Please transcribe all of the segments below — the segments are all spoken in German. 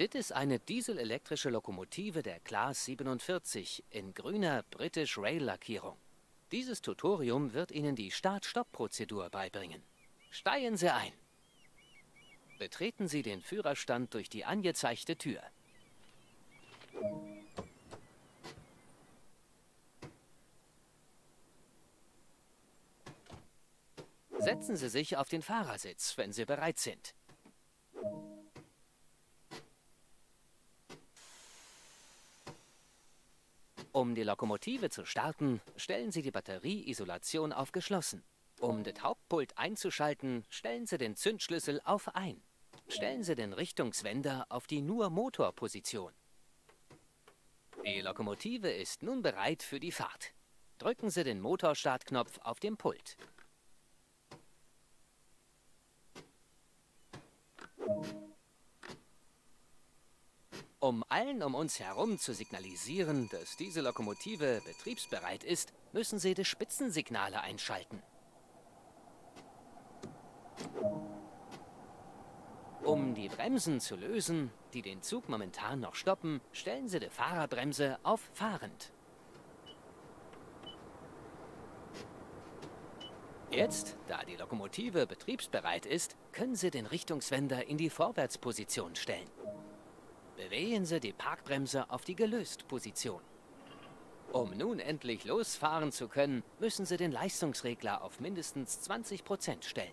Dit ist eine dieselelektrische Lokomotive der Class 47 in grüner British Rail Lackierung. Dieses Tutorium wird Ihnen die Start-Stopp-Prozedur beibringen. Steigen Sie ein. Betreten Sie den Führerstand durch die angezeigte Tür. Setzen Sie sich auf den Fahrersitz, wenn Sie bereit sind. Um die Lokomotive zu starten, stellen Sie die Batterieisolation auf geschlossen. Um das Hauptpult einzuschalten, stellen Sie den Zündschlüssel auf ein. Stellen Sie den Richtungswender auf die Nur-Motor-Position. Die Lokomotive ist nun bereit für die Fahrt. Drücken Sie den Motorstartknopf auf dem Pult. Um allen um uns herum zu signalisieren, dass diese Lokomotive betriebsbereit ist, müssen Sie die Spitzensignale einschalten. Um die Bremsen zu lösen, die den Zug momentan noch stoppen, stellen Sie die Fahrerbremse auf fahrend. Jetzt, da die Lokomotive betriebsbereit ist, können Sie den Richtungswender in die Vorwärtsposition stellen. Bewegen Sie die Parkbremse auf die Gelöst-Position. Um nun endlich losfahren zu können, müssen Sie den Leistungsregler auf mindestens 20% stellen.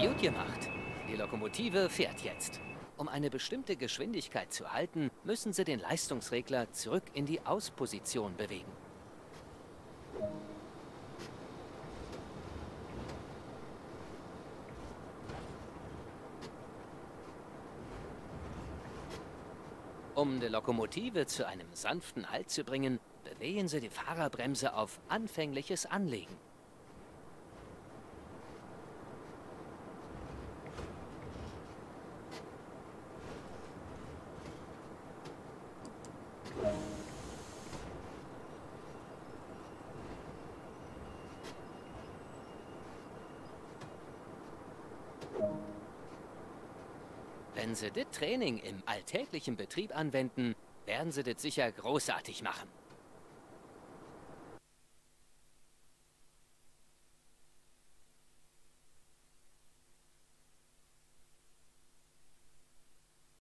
Gut gemacht. Die Lokomotive fährt jetzt. Um eine bestimmte Geschwindigkeit zu halten, müssen Sie den Leistungsregler zurück in die Ausposition bewegen. Um die Lokomotive zu einem sanften Halt zu bringen, bewegen Sie die Fahrerbremse auf anfängliches Anlegen. Wenn Sie das Training im alltäglichen Betrieb anwenden, werden Sie das sicher großartig machen.